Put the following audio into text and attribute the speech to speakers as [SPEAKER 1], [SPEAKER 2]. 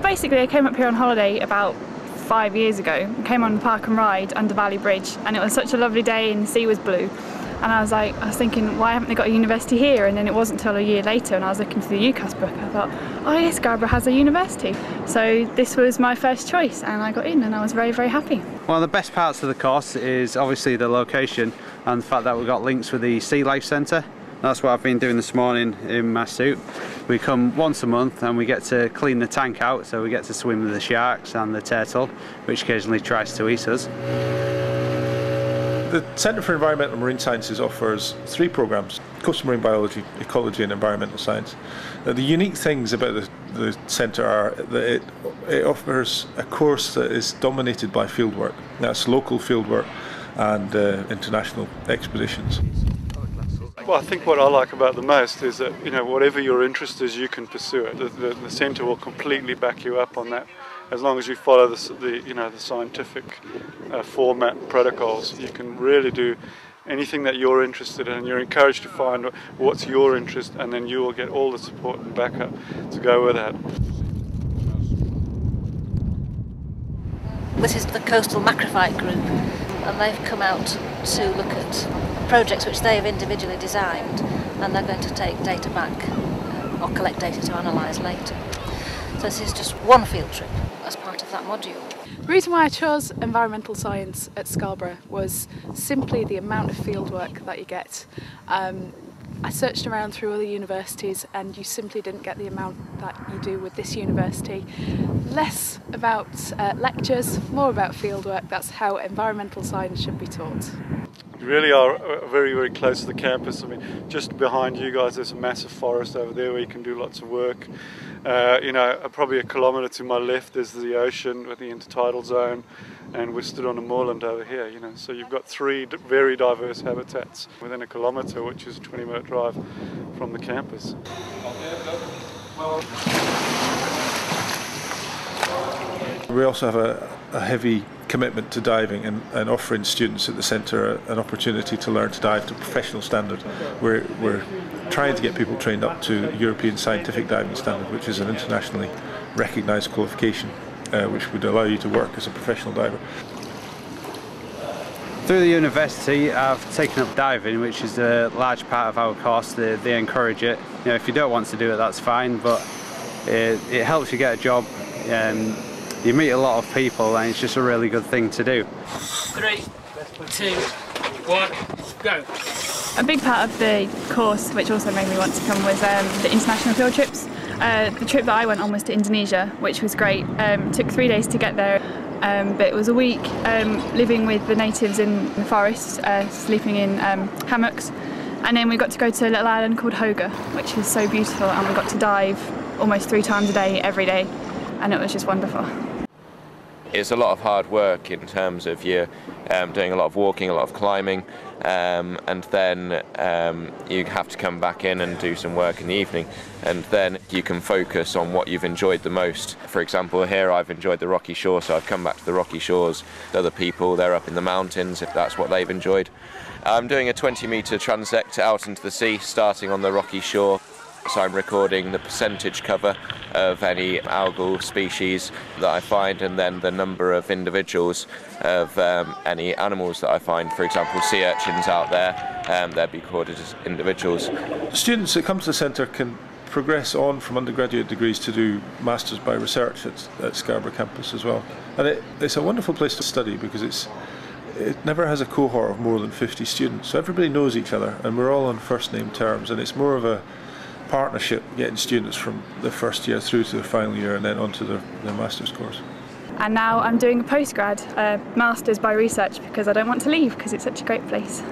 [SPEAKER 1] basically I came up here on holiday about five years ago. Came on the park and ride under Valley Bridge and it was such a lovely day and the sea was blue. And I was like, I was thinking, why haven't they got a university here? And then it wasn't until a year later and I was looking through the UCAS book, I thought, oh yes, Scarborough has a university. So this was my first choice and I got in and I was very, very happy.
[SPEAKER 2] One of the best parts of the course is obviously the location and the fact that we've got links with the Sea Life Centre. That's what I've been doing this morning in my suit. We come once a month and we get to clean the tank out so we get to swim with the sharks and the turtle which occasionally tries to eat us.
[SPEAKER 3] The Centre for Environmental Marine Sciences offers three programmes coastal marine biology, ecology, and environmental science. Now, the unique things about the, the centre are that it, it offers a course that is dominated by fieldwork. That's local fieldwork and uh, international expeditions.
[SPEAKER 4] Well, I think what I like about the most is that you know whatever your interest is, you can pursue it. The, the, the centre will completely back you up on that, as long as you follow the, the you know the scientific uh, format protocols. You can really do anything that you're interested in. You're encouraged to find what's your interest, and then you will get all the support and backup to go with that.
[SPEAKER 5] This is the Coastal Macrophyte Group, and they've come out to look at projects which they have individually designed, and they're going to take data back uh, or collect data to analyse later. So this is just one field trip as part of that module.
[SPEAKER 6] The reason why I chose environmental science at Scarborough was simply the amount of fieldwork that you get. Um, I searched around through other universities and you simply didn't get the amount that you do with this university. Less about uh, lectures, more about fieldwork. That's how environmental science should be taught.
[SPEAKER 4] You really are uh, very, very close to the campus. I mean, just behind you guys, there's a massive forest over there where you can do lots of work. Uh, you know, probably a kilometre to my left there's the ocean with the intertidal zone, and we're stood on a moorland over here. You know, so you've got three very diverse habitats within a kilometre, which is a 20-minute drive from the campus.
[SPEAKER 3] We also have a, a heavy commitment to diving and, and, offering students at the centre an opportunity to learn to dive to professional standard. We're, we're trying to get people trained up to European Scientific Diving Standard, which is an internationally recognised qualification uh, which would allow you to work as a professional diver.
[SPEAKER 2] Through the university I've taken up diving which is a large part of our course, they, they encourage it. You know, if you don't want to do it that's fine but it, it helps you get a job um, you meet a lot of people and it's just a really good thing to do.
[SPEAKER 7] Three, two, one, go.
[SPEAKER 1] A big part of the course, which also made me want to come, was um, the international field trips. Uh, the trip that I went on was to Indonesia, which was great. Um, took three days to get there, um, but it was a week um, living with the natives in the forest, uh, sleeping in um, hammocks. And then we got to go to a little island called Hoga, which is so beautiful, and we got to dive almost three times a day, every day, and it was just wonderful.
[SPEAKER 8] It's a lot of hard work in terms of you um, doing a lot of walking, a lot of climbing, um, and then um, you have to come back in and do some work in the evening, and then you can focus on what you've enjoyed the most. For example, here I've enjoyed the rocky shore, so I've come back to the rocky shores. Other people, they're up in the mountains if that's what they've enjoyed. I'm doing a 20 metre transect out into the sea, starting on the rocky shore. So I'm recording the percentage cover of any algal species that I find and then the number of individuals of um, any animals that I find. For example, sea urchins out there, um, they'd be recorded as individuals.
[SPEAKER 3] Students that come to the centre can progress on from undergraduate degrees to do masters by research at, at Scarborough campus as well. And it, it's a wonderful place to study because it's it never has a cohort of more than 50 students. So everybody knows each other and we're all on first name terms and it's more of a partnership getting students from the first year through to the final year and then onto their, their master's course.
[SPEAKER 1] And now I'm doing a postgrad, a master's by research because I don't want to leave because it's such a great place.